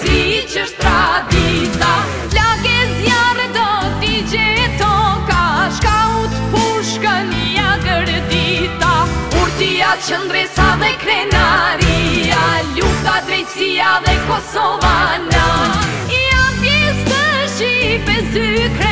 Si që shtra dita Tla zjarë do t'i gjeto ka Shka utë pushkën i agërë dita Urtia, qëndresa dhe krenaria Ljuta, drejtsia dhe kosovanya I a pjesë të shqipe zykre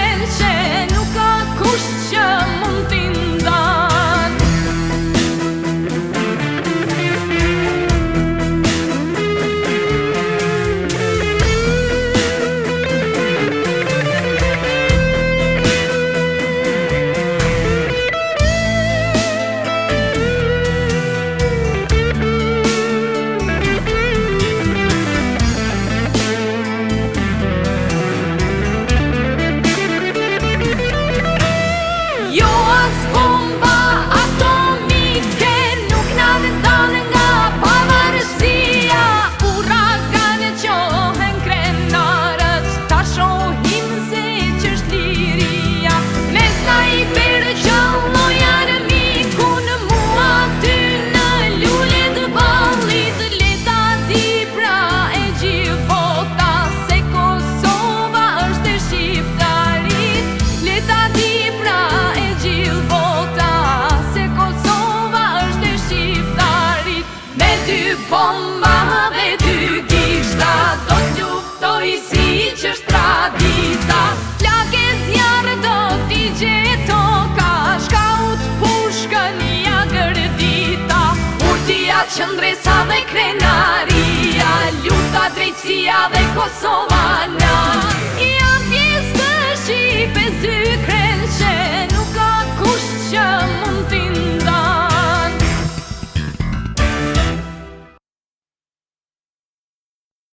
qëndresa dhe krenaria Ljuta, drejtësia dhe Kosovana